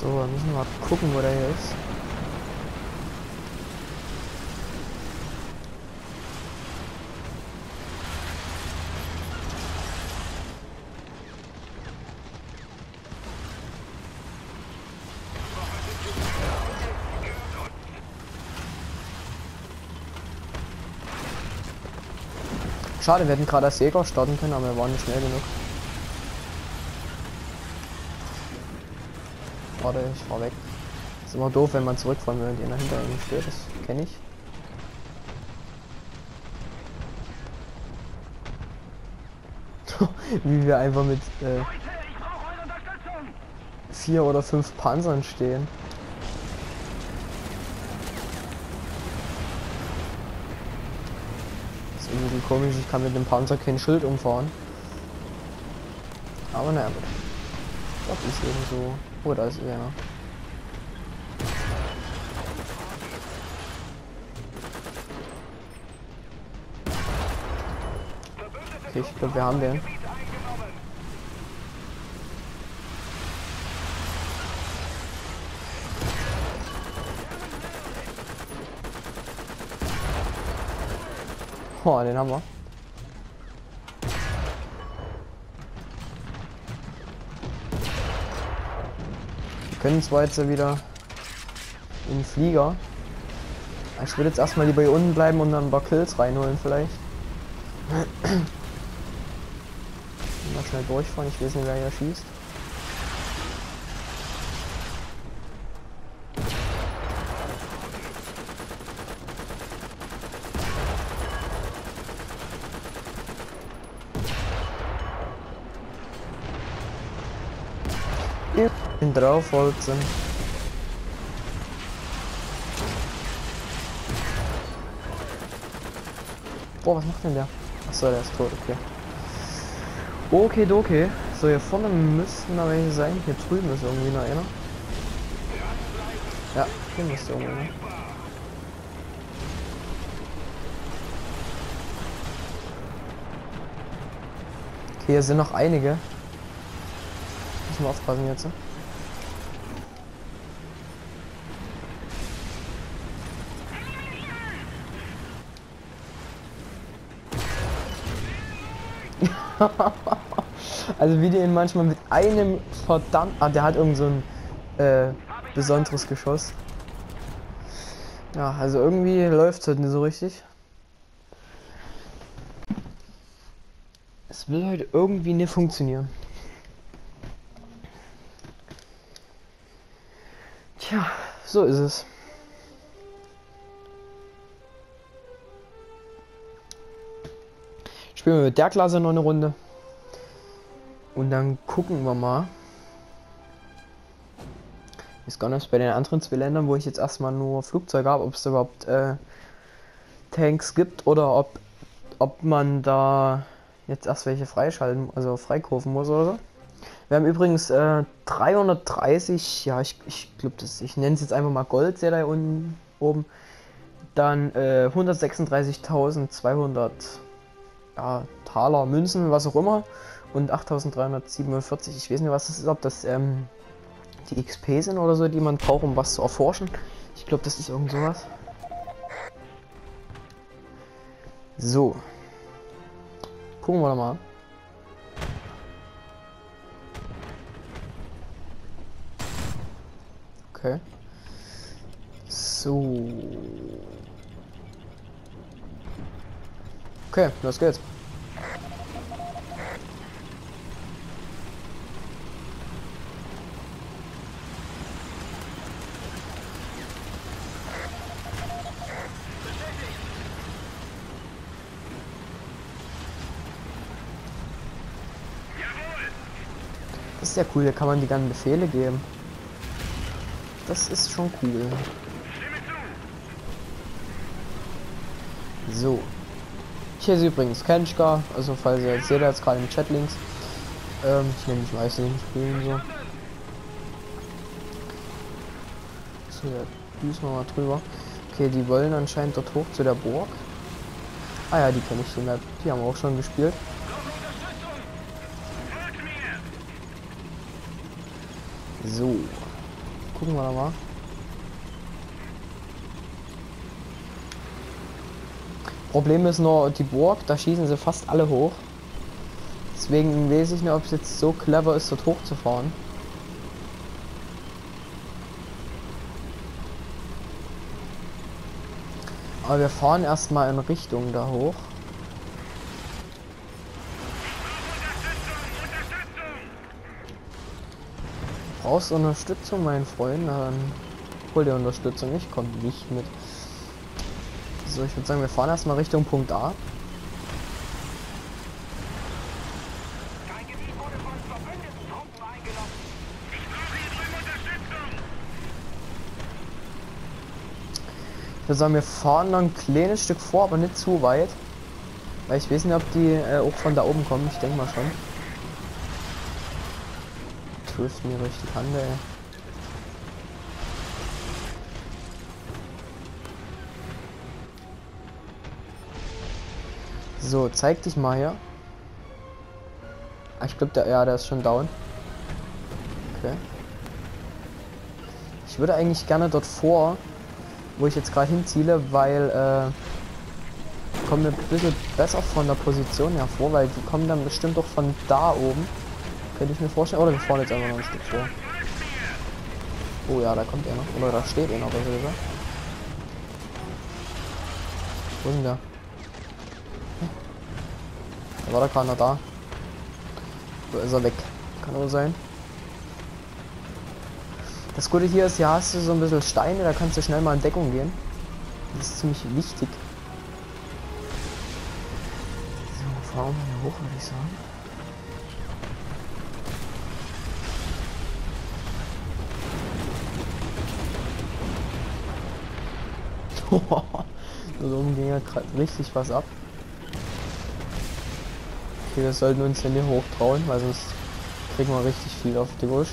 So, dann müssen wir mal gucken, wo der hier ist. Schade, wir hätten gerade als Jäger starten können, aber wir waren nicht schnell genug. Warte, ich fahr weg. Ist immer doof, wenn man zurückfahren will und einer hinter ihm steht, das kenne ich. Wie wir einfach mit äh, vier oder fünf Panzern stehen. Ist irgendwie komisch, ich kann mit dem Panzer kein Schild umfahren. Aber naja. Das ist eben so. Oh, da ist einer. Okay, ich glaube, wir haben den. Oh, den haben wir. Können zwar jetzt wieder in den Flieger. Ich würde jetzt erstmal lieber hier unten bleiben und dann ein paar Kills reinholen vielleicht. Mal schnell durchfahren, ich weiß nicht wer hier schießt. Ihn draufholzen. Boah, was macht denn der? Achso, der ist tot, okay. Okay, okay. So, hier vorne müssten da welche sein. Hier drüben ist irgendwie noch einer. Ja, hier müsste irgendwie einer. Okay, hier sind noch einige. Müssen wir aufpassen jetzt. also wie die ihn manchmal mit einem verdammt... Ah, der hat irgend so ein äh, besonderes Geschoss. Ja, also irgendwie läuft es halt nicht so richtig. Es will halt irgendwie nicht funktionieren. Tja, so ist es. Spielen wir mit der Klasse noch eine Runde. Und dann gucken wir mal. Ist gar nicht bei den anderen zwei Ländern, wo ich jetzt erstmal nur Flugzeuge habe, ob es überhaupt äh, Tanks gibt oder ob, ob man da jetzt erst welche freischalten, also freikaufen muss oder so. Wir haben übrigens äh, 330, ja, ich, ich glaube, das, ich nenne es jetzt einfach mal Gold, seht ihr unten oben. Dann äh, 136.200 ja, Taler, Münzen, was auch immer. Und 8347, ich weiß nicht, was das ist, ob das ähm, die XP sind oder so, die man braucht, um was zu erforschen. Ich glaube, das ist irgend sowas. So. Gucken wir mal. Okay. So. Okay, los geht's. Das ist ja cool, da kann man die ganzen Befehle geben. Das ist schon cool. So. Hier ist übrigens Kenchka, also falls ihr jetzt seht, jetzt gerade im Chat links. Ähm, ich nehme mich meistens nicht spielen so. So, da düsen wir mal drüber. Okay, die wollen anscheinend dort hoch zu der Burg. Ah ja, die kenne ich, die Map. Die haben wir auch schon gespielt. So. Gucken wir da mal. Problem ist nur die Burg, da schießen sie fast alle hoch. Deswegen weiß ich nicht, ob es jetzt so clever ist, dort hochzufahren. Aber wir fahren erstmal in Richtung da hoch. Brauchst Unterstützung, mein Freund? Dann hol dir Unterstützung. Ich komme nicht mit. So, ich würde sagen, wir fahren erstmal Richtung Punkt A. Ich würde sagen, wir fahren noch ein kleines Stück vor, aber nicht zu weit. Weil ich weiß nicht, ob die äh, auch von da oben kommen. Ich denke mal schon. Trifft mir die Kante, ey. So, zeig dich mal hier. Ah, ich glaube, der, ja, der ist schon down. Okay. Ich würde eigentlich gerne dort vor wo ich jetzt gerade hinziele, weil äh, kommen wir ein bisschen besser von der Position hervor, weil die kommen dann bestimmt doch von da oben. Könnte ich mir vorstellen. Oder wir fahren jetzt einfach noch ein Stück vor. Oh ja, da kommt er noch. Oder da steht er noch, besser gesagt. Wo ist denn der? Da war da noch da. So ist er weg. Kann auch sein. Das Gute hier ist, ja hast du so ein bisschen Steine, da kannst du schnell mal in Deckung gehen. Das ist ziemlich wichtig. So, fahren wir hier hoch, würde ich sagen. da oben ging gerade richtig was ab. Okay, wir sollten uns hier nicht hochtrauen, weil sonst kriegen wir richtig viel auf die Busch.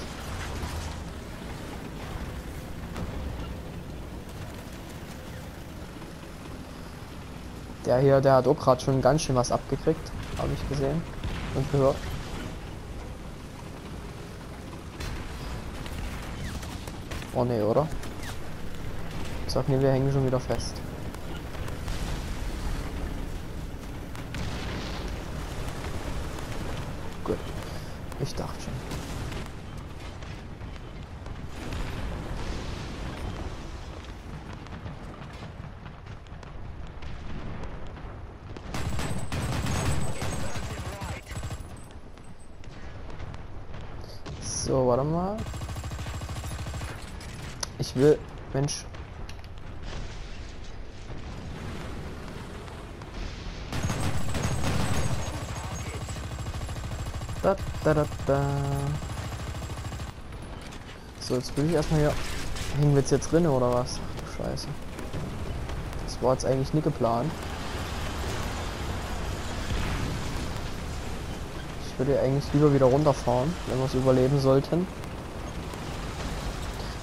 Der hier, der hat auch gerade schon ganz schön was abgekriegt, habe ich gesehen und gehört. Oh ne, oder? Sag ne, wir hängen schon wieder fest. Ich dachte schon. So, warte mal. Ich will... Mensch. Da, da, da, da. So, jetzt will ich erstmal hier... Hängen wir jetzt hier drin oder was? Ach du Scheiße. Das war jetzt eigentlich nie geplant. Ich würde eigentlich lieber wieder runterfahren, wenn wir es überleben sollten.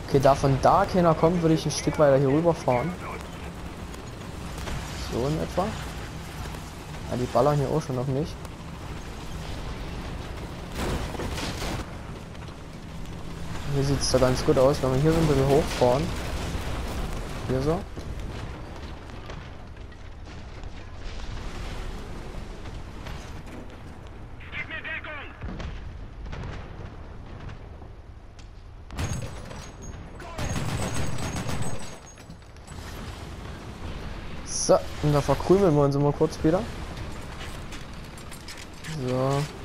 Okay, da von da keiner kommt, würde ich ein Stück weiter hier rüber fahren. So in etwa. Ja, die ballern hier auch schon auf mich. Hier sieht es da ganz gut aus, wenn wir hier so ein bisschen hochfahren. Hier so. So, und da verkrümeln wir uns immer kurz wieder. So.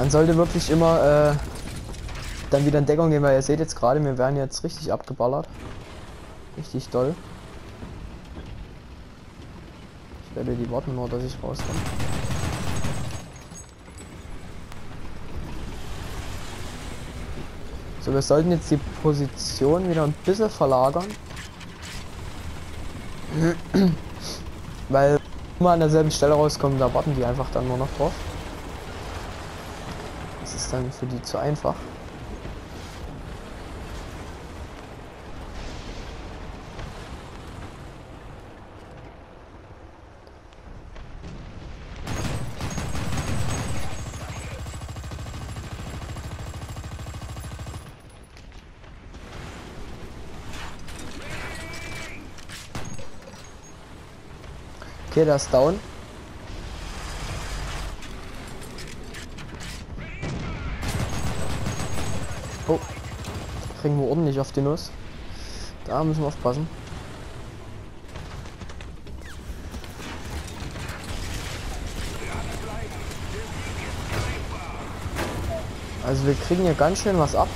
Man sollte wirklich immer äh, dann wieder in Deckung gehen, weil ihr seht jetzt gerade, wir werden jetzt richtig abgeballert. Richtig doll. Ich werde die warten nur, dass ich rauskomme. So, wir sollten jetzt die Position wieder ein bisschen verlagern. Weil immer an derselben Stelle rauskommen, da warten die einfach dann nur noch drauf. Das ist dann für die zu einfach. Okay, das down. Oh. Kriegen wir ordentlich auf die Nuss. Da müssen wir aufpassen. Also wir kriegen hier ganz schön was ab.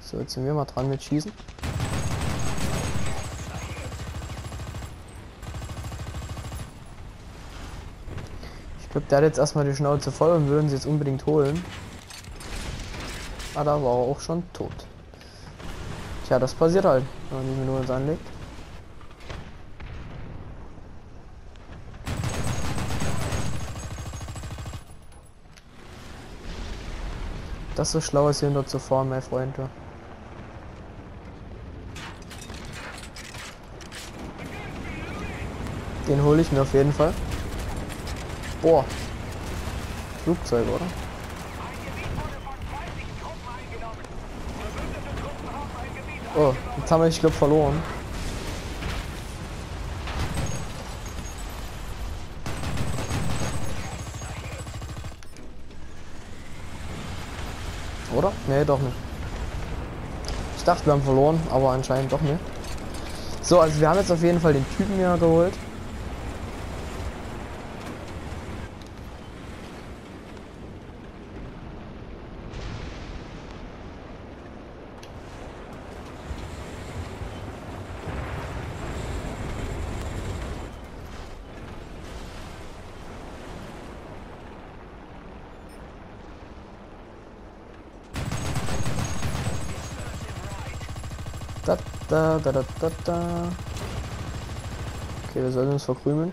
So, jetzt sind wir mal dran mit Schießen. Ich glaube, der hat jetzt erstmal die Schnauze voll und würden sie jetzt unbedingt holen. Ah, da war er auch schon tot. Tja, das passiert halt, wenn man die Minuten anlegt. Das ist so schlau ist, hier dort zu fahren, mein Freund. Den hole ich mir auf jeden Fall. Boah. Flugzeug, oder? Oh, jetzt haben wir, ich glaube, verloren. Oder? Nee, doch nicht. Ich dachte, wir haben verloren, aber anscheinend doch nicht. So, also wir haben jetzt auf jeden Fall den Typen hier geholt. Da, da, da, da, da, da. Okay, wir sollten uns verkrümeln.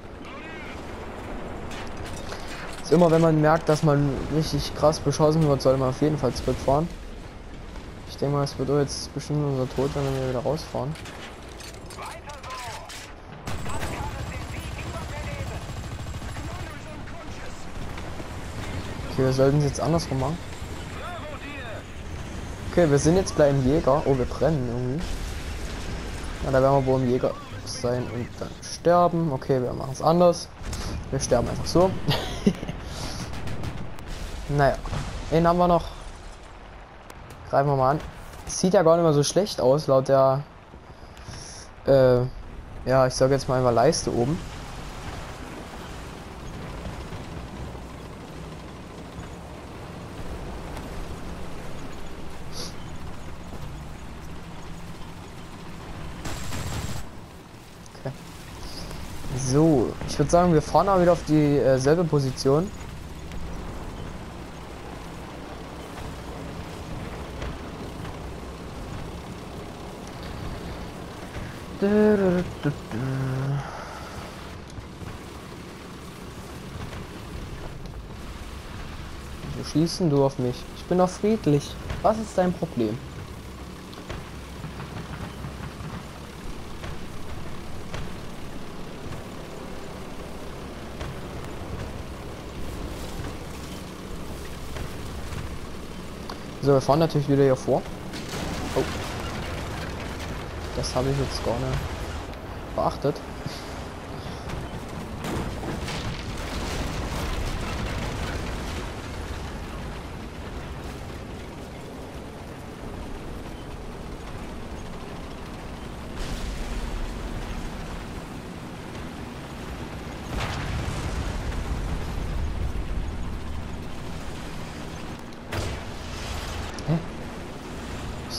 Ist immer, wenn man merkt, dass man richtig krass beschossen wird, sollte man auf jeden Fall zurückfahren. Ich denke mal, es wird jetzt bestimmt unser Tod, wenn wir wieder rausfahren. Okay, wir sollten es jetzt andersrum machen. Okay, wir sind jetzt beim Jäger. Oh, wir brennen irgendwie. Na, da werden wir wohl im Jäger sein und dann sterben. Okay, wir machen es anders. Wir sterben einfach so. naja, den haben wir noch. Greifen wir mal an. Sieht ja gar nicht mehr so schlecht aus, laut der, äh, ja, ich sage jetzt mal einfach Leiste oben. So, ich würde sagen, wir fahren aber wieder auf dieselbe äh, Position. Du schießen du auf mich. Ich bin doch friedlich. Was ist dein Problem? So, wir fahren natürlich wieder hier vor. Oh. Das habe ich jetzt gar nicht beachtet.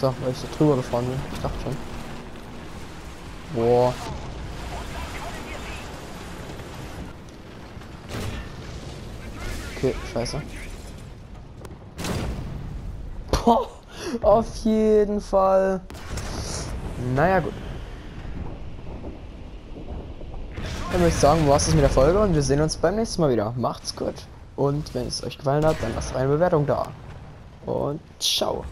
So, weil ich so drüber gefahren bin. Ich dachte schon. Boah. Okay, scheiße. Boah, auf jeden Fall. Naja, gut. Dann würde ich sagen, war es mit der Folge und wir sehen uns beim nächsten Mal wieder. Macht's gut. Und wenn es euch gefallen hat, dann lasst eine Bewertung da. Und ciao.